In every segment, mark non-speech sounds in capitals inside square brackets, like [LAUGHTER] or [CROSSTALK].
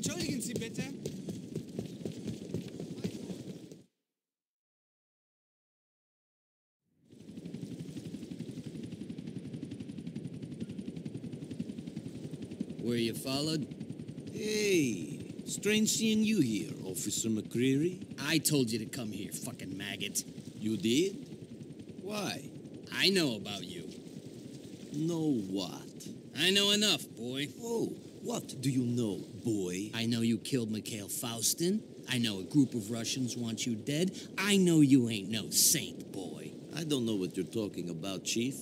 entschuldigen Sie bitte. Were you followed? Hey, strange seeing you here, Officer McReary. I told you to come here, fucking maggot. You did? Why? I know about you. Know what? I know enough, boy. Oh, what do you know, boy? I know you killed Mikhail Faustin. I know a group of Russians want you dead. I know you ain't no saint, boy. I don't know what you're talking about, Chief.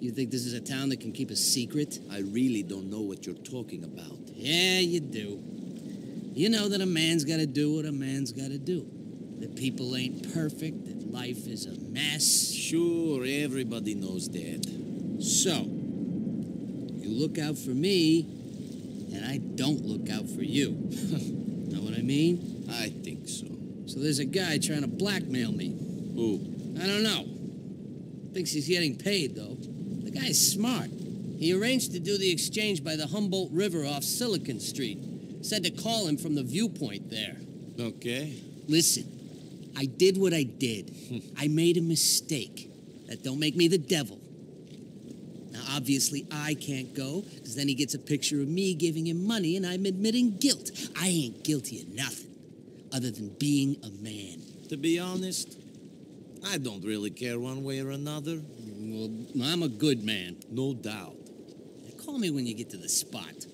You think this is a town that can keep a secret? I really don't know what you're talking about. Yeah, you do. You know that a man's gotta do what a man's gotta do. That people ain't perfect, that life is a mess. Sure, everybody knows that. So, you look out for me, and I don't look out for you. [LAUGHS] know what I mean? I think so. So there's a guy trying to blackmail me. Who? I don't know. Thinks he's getting paid, though. The guy's smart. He arranged to do the exchange by the Humboldt River off Silicon Street. Said to call him from the viewpoint there. Okay. Listen, I did what I did. Hmm. I made a mistake. That don't make me the devil. Obviously, I can't go, because then he gets a picture of me giving him money and I'm admitting guilt. I ain't guilty of nothing, other than being a man. To be honest, I don't really care one way or another. Well, I'm a good man. No doubt. Call me when you get to the spot.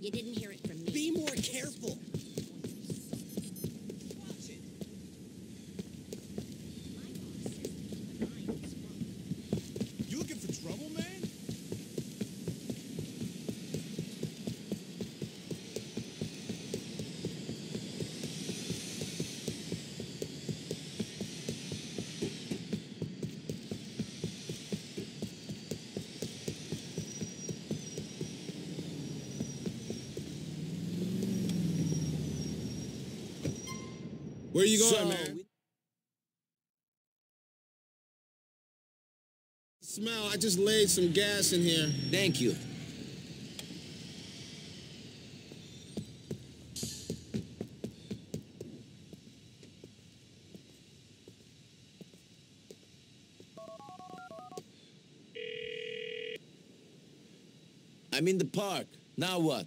You didn't hear it from me. Be more careful. You looking for trouble, man? Where you going, So, man? Smell, I just laid some gas in here. Thank you. I'm in the park. Now what?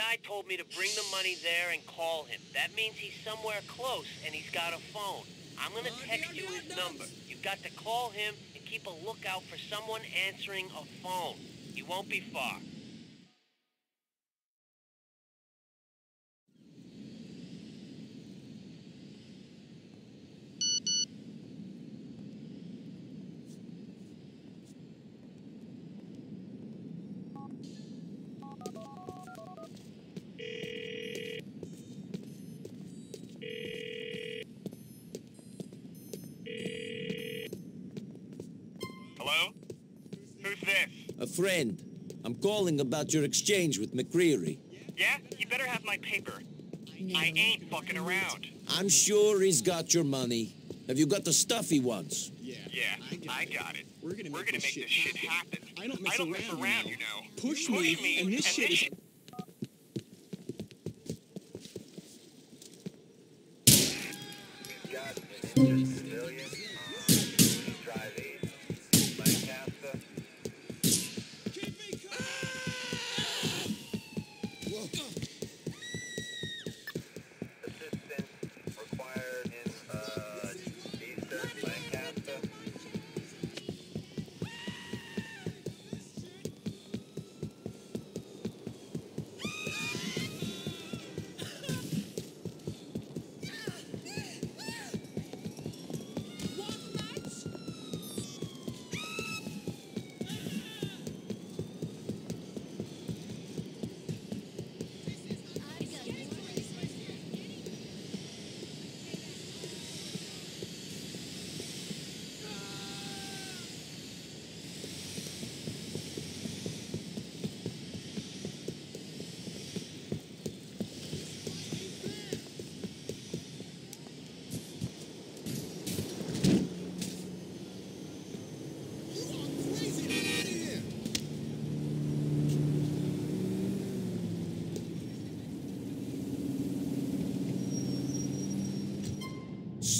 Guy told me to bring the money there and call him. That means he's somewhere close and he's got a phone. I'm gonna text you his number. You've got to call him and keep a lookout for someone answering a phone. He won't be far. Hello? Who's this? A friend. I'm calling about your exchange with McReary. Yeah? You better have my paper. I ain't fucking around. I'm sure he's got your money. Have you got the stuff he wants? Yeah, Yeah, I got it. We're gonna We're make gonna this make shit this shit happen. happen. I don't mess I don't mess around, around, you you know. know. Push me, and this shit is-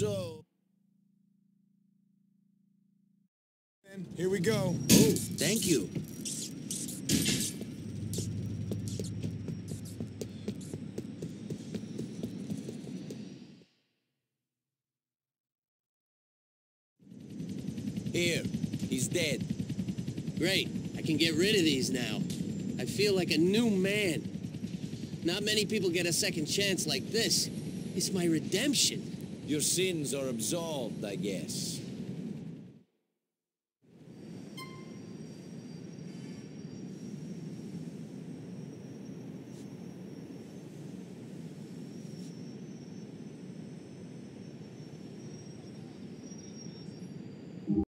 So, Here we go. oh, thank you. Here, he's dead. Great. I can get rid of these now. I feel like a new man. Not many people get a second chance like this. It's my redemption. Your sins are absolved, I guess.